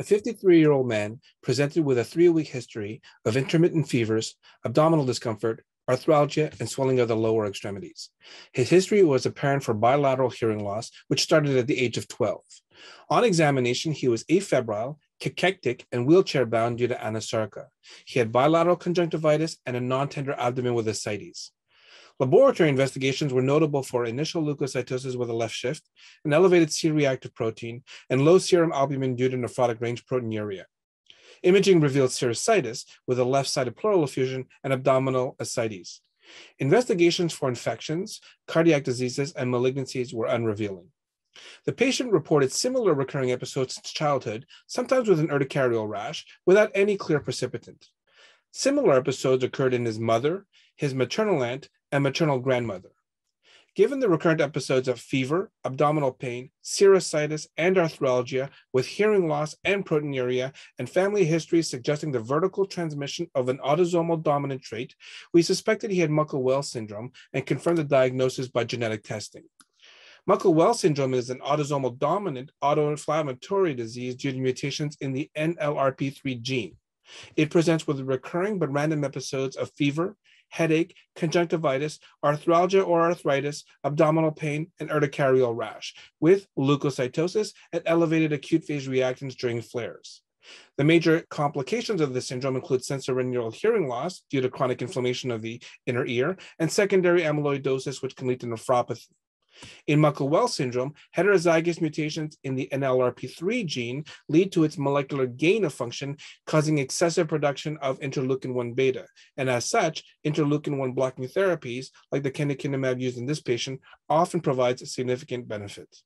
A 53 year old man presented with a three week history of intermittent fevers, abdominal discomfort, arthralgia, and swelling of the lower extremities. His history was apparent for bilateral hearing loss, which started at the age of 12. On examination, he was afebrile, cachectic, and wheelchair bound due to anasarca. He had bilateral conjunctivitis and a non tender abdomen with ascites. Laboratory investigations were notable for initial leukocytosis with a left shift, an elevated C-reactive protein, and low serum albumin due to nephrotic range proteinuria. Imaging revealed serositis with a left-sided pleural effusion and abdominal ascites. Investigations for infections, cardiac diseases, and malignancies were unrevealing. The patient reported similar recurring episodes since childhood, sometimes with an urticarial rash, without any clear precipitant. Similar episodes occurred in his mother, his maternal aunt, and maternal grandmother. Given the recurrent episodes of fever, abdominal pain, serositis, and arthralgia with hearing loss and proteinuria, and family history suggesting the vertical transmission of an autosomal dominant trait, we suspected he had Muckle-Wells syndrome and confirmed the diagnosis by genetic testing. Muckle-Wells syndrome is an autosomal dominant autoinflammatory disease due to mutations in the NLRP3 gene. It presents with recurring but random episodes of fever, headache, conjunctivitis, arthralgia or arthritis, abdominal pain, and urticarial rash, with leukocytosis and elevated acute phase reactions during flares. The major complications of this syndrome include sensorineural hearing loss due to chronic inflammation of the inner ear and secondary amyloidosis, which can lead to nephropathy. In Muckle-Wells syndrome, heterozygous mutations in the NLRP3 gene lead to its molecular gain of function, causing excessive production of interleukin-1 beta. And as such, interleukin-1 blocking therapies, like the canakinumab used in this patient, often provides significant benefits.